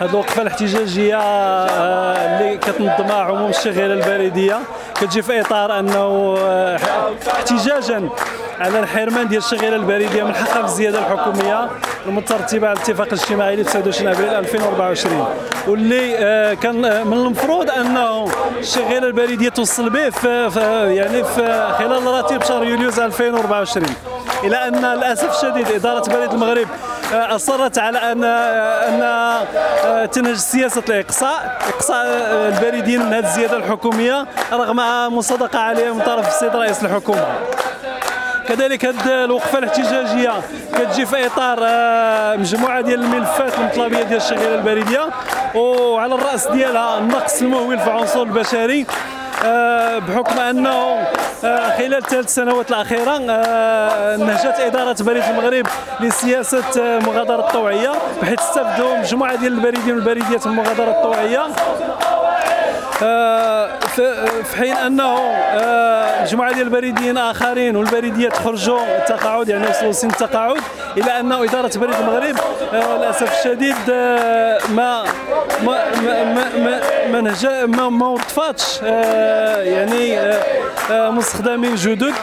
هذه الوقفه الاحتجاجيه اللي كتنظمها عموم الشغيله البريدية. كتجي في إطار أنه احتجاجا على الحرمان ديال الشغيله البريدية من حقها في الزيادة الحكومية المترتبة على الاتفاق الاجتماعي ل 29 أبريل 2024 واللي كان من المفروض أنه الشغيله البريدية توصل به في, يعني في خلال راتب شهر يوليوز 2024 إلى أن للأسف الشديد إدارة بريد المغرب أصرت على أن أن تنهج سياسة الإقصاء إقصاء البريديين من هذه الزيادة الحكومية رغم مصادقة عليها من طرف السيد رئيس الحكومة. كذلك هذه الوقفة الاحتجاجية كتجي في إطار مجموعة ديال الملفات المطلبيه ديال الشغيلة البريديه وعلى الرأس ديالها النقص المهول في العنصر البشري بحكم أنه خلال الثلاث سنوات الأخيرة نهجت إدارة بريد المغرب لسياسة المغادرة الطوعية بحيث استفدوا مجموعة ديال البريدين والبريديات المغادرة الطوعية. في حين أنه مجموعه ديال البريديين آخرين والبريديات خرجوا التقاعد يعني وصلوا سن التقاعد إلى انه إدارة بريد المغرب للأسف الشديد ما ما ما ما ما, ما وظفتش يعني مستخدمين جدد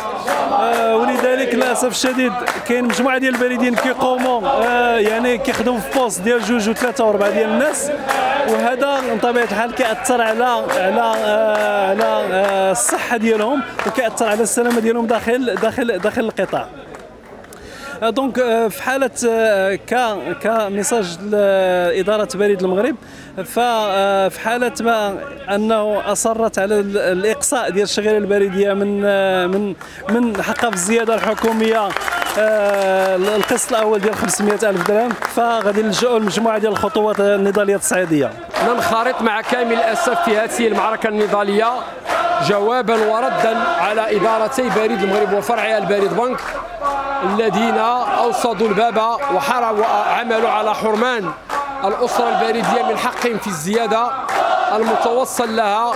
ولذلك للأسف الشديد كاين مجموعة ديال البريديين كيقوموا يعني كيخدموا في poste ديال جوج وثلاثة واربعه ديال الناس. وهذا بطبيعه الحال كيأثر على على على الصحة ديالهم وكيأثر على السلامة ديالهم داخل داخل داخل القطاع. donc في حالة ك comme message لإدارة بريد المغرب ففي حالة ما أنه أصرت على الإقصاء ديال الشغيله البريدية من من من حقها في الزيادة الحكومية القسط الأول ديال 500 ألف درهم فغادي نلجؤوا لمجموعة ديال الخطوات النضالية التصعيدية. ننخرط مع كامل الأسف في هذه المعركة النضالية. جوابا وردا على ادارتي بريد المغرب وفرعها البريد بنك الذين أوصدوا الباب وعملوا على حرمان الأسرة البريديه من حقهم في الزيادة المتوصل لها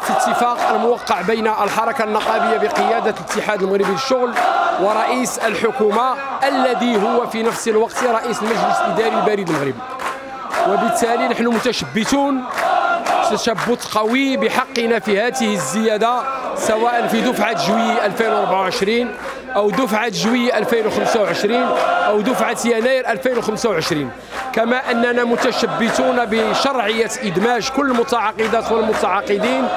في اتفاق الموقع بين الحركة النقابية بقيادة الاتحاد المغربي للشغل ورئيس الحكومة الذي هو في نفس الوقت رئيس المجلس الاداري البريد المغربي وبالتالي نحن متشبتون تشبت قوي بحقنا في هذه الزيادة سواء في دفعة جوي 2024 أو دفعة جوي 2025 أو دفعة يناير 2025 كما أننا متشبتون بشرعية إدماج كل المتعاقدات والمتعاقدين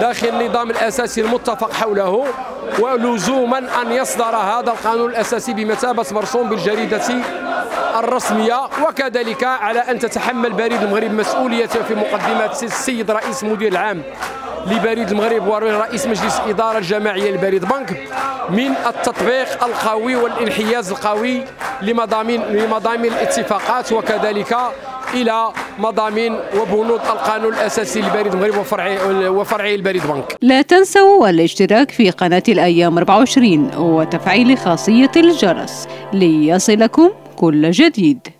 داخل النظام الأساسي المتفق حوله. ولزوما أن يصدر هذا القانون الأساسي بمثابة مرسوم بالجريدة الرسمية. وكذلك على أن تتحمل بريد المغرب مسؤوليته في مقدمة السيد رئيس المدير العام لبريد المغرب ورئيس مجلس الإدارة الجماعية لبريد بنك من التطبيق القوي والانحياز القوي لمضامين لمضامين الاتفاقات. وكذلك إلى مضامين وبنود القانون الأساسي لبريد المغرب وفرعه وفرعه البريد بنك. لا تنسوا الاشتراك في قناة الأيام 24 وتفعيل خاصية الجرس ليصلكم كل جديد.